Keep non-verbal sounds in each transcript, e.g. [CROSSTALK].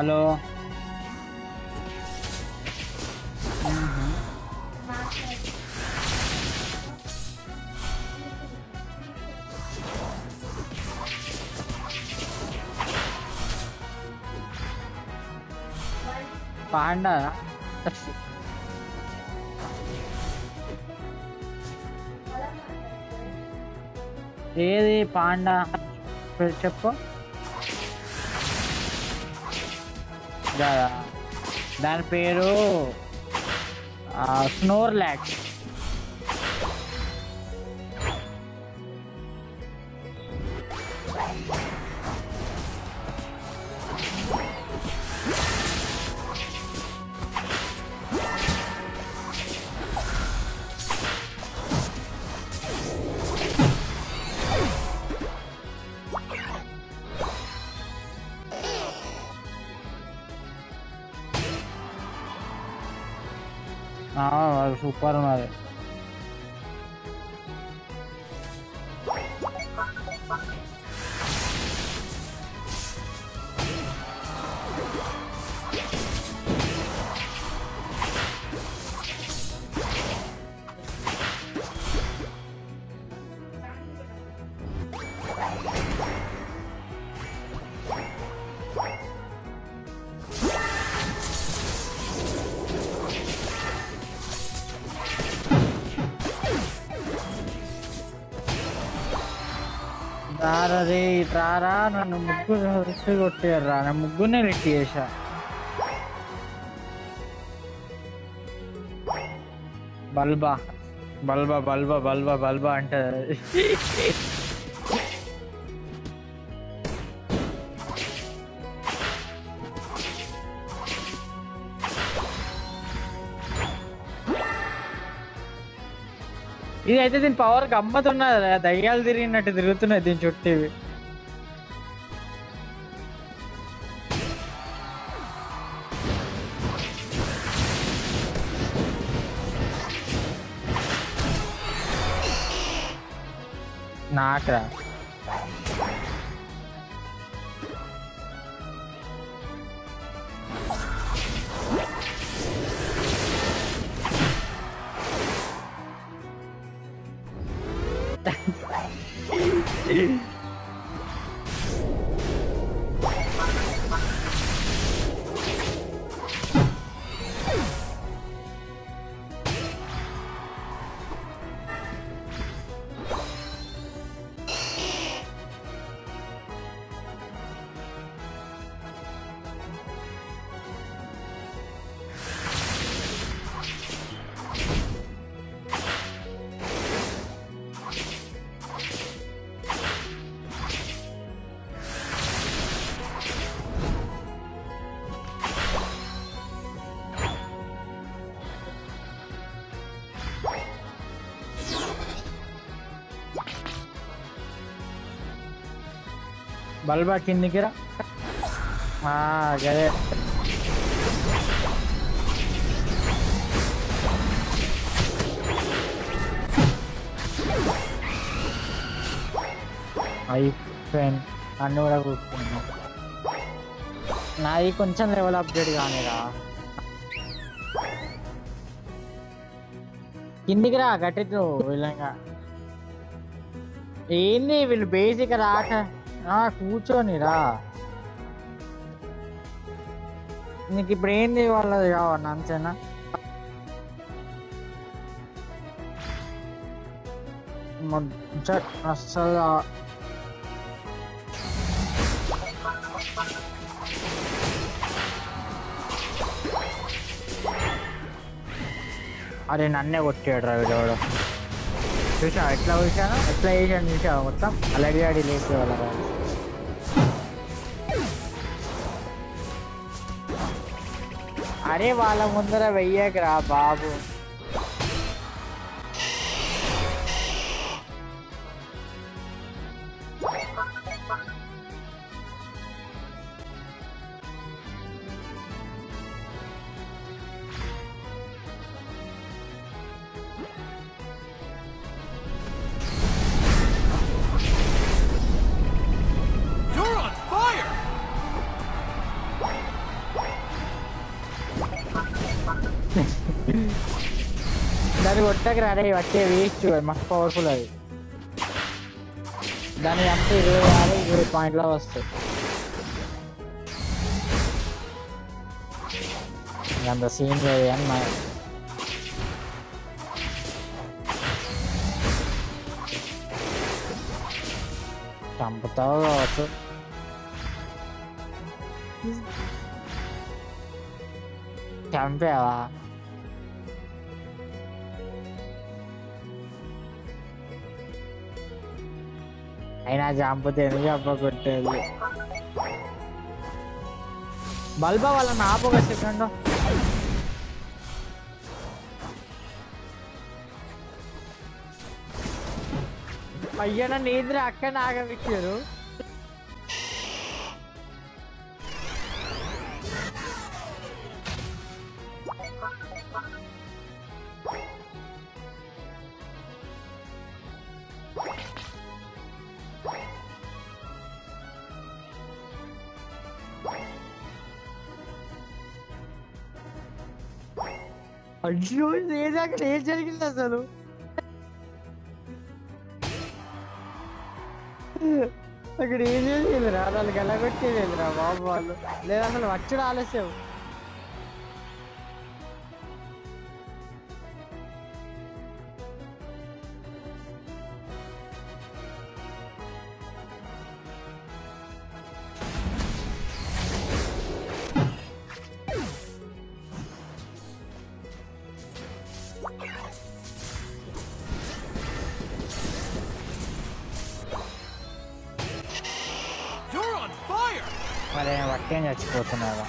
Hello. Panda? ఏది panda? చెప్పు. దాని పేరు స్నోర్ ల్యాక్స్ પશુપાલન આવે రారా రారా నన్ను ముగ్గురు హరిసి కొట్టారు రా నేను ముగ్గురునే లెట్ చేశా. బల్బా. బల్బా బల్బా బల్బా బల్బా అంటది ఇది అయితే దీని పవర్ గమ్మతున్నది దయ్యాలు తిరిగినట్టు తిరుగుతున్నాయి దీని చుట్టూ నాకు నాకురా [LAUGHS] బల్బా కిందికి రా ఆ, గదే. అయిపోయింది అన్ని కూడా కూర్చున్నా నాది కొంచెం లెవెల్ అప్డేట్ కానీరా. కిందికి రా గట్టితో వీళ్ళంగా ఏంది వీళ్ళు బేసిక్ రాక కూర్చొని రా నీకు ఇప్పుడు ఏంది వాళ్ళది కావాలి అంతేనా? ముచ్చట్ అస్సలు. అరే నన్నే కొట్టాడు రా వీడవాడు. చూసా ఎట్లా చూసాను ఎట్లా చేశాను చూసావా మొత్తం? అలాగే ఆడి లేచే అరే వాళ్ళ ముందర వెయ్యకరా బాబు కొట్టకు రెడీ వచ్చే వేస్ట్ మస్తు పవర్ఫుల్ అది దాని అంతా ఇరవై యాభై ఇరవై పాయింట్లో వస్తాయి ఇంక అంత సీన్ లేదు అని మా చంపుతావు కావచ్చు చంపావా అయినా చంపితే ఎందుకు చంపకొట్టేది బల్బా వాళ్ళని ఒక సెకండ్. అయ్యా నన్ను ఏంద్ర అక్కడ ఆగమిచ్చారు. అయ్యో ఏది అక్కడ ఏం జరిగింది అసలు? అక్కడ ఏం చేసేది రా? వాళ్ళకి ఎలా కొట్టేది రా బాబు వాళ్ళు. లేదా అసలు వచ్చుడు ఆలస్యం. మరి ఆయన వట్టేం చచ్చిపోతున్నారా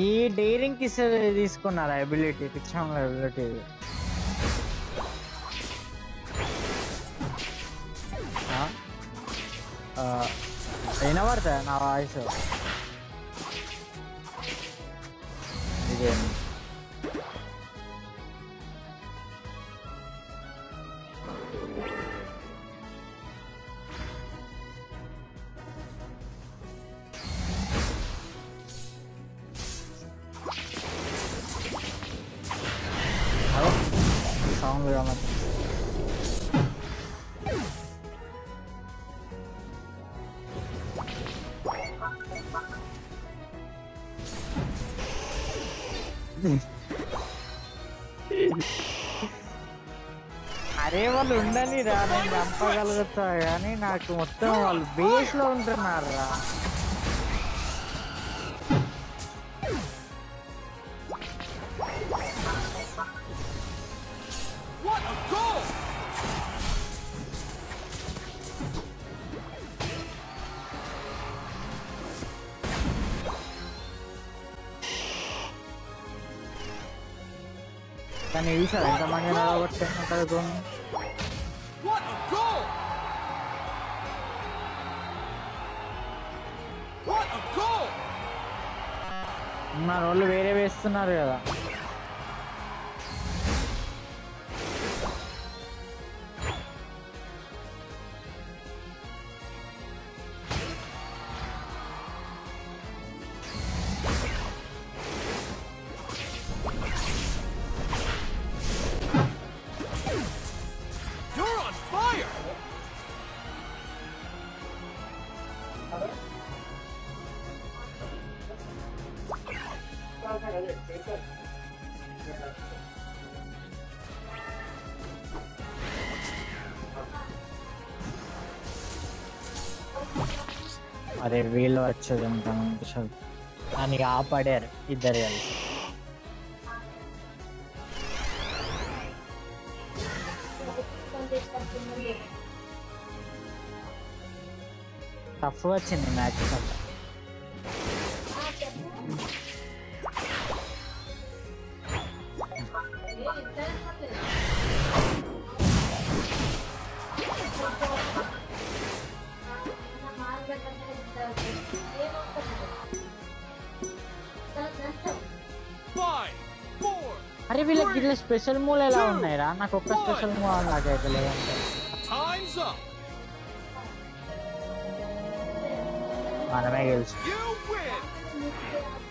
ఈ డైరింగ్ కి తీసుకున్నారా ఎబిలిటీ పిచ్చాం ఎబిలిటీ వినబడతా నా వాయిస్ ఇదేం అరే వాళ్ళు ఉండని రా నేను చంపగలుగుతా కానీ నాకు మొత్తం వాళ్ళు బేస్లో ఉంటున్నారు రా కానీ చూసారు ఎంతమంది! What a goal! మన వాళ్ళు వేరే వేస్తున్నారు కదా అరే వీళ్ళు వచ్చేది ఇంకా అని ఆపడారు ఇద్దరు కలిసి. టఫ్ వచ్చింది మ్యాచ్. అంతా four, అరే వీళ్ళకి ఇట్లా స్పెషల్ మూలు ఎలా ఉన్నాయిరా నాకు ఒక్క స్పెషల్ మూల నాకైతే లేదంటే time's up! మనమే గెలిచి You win!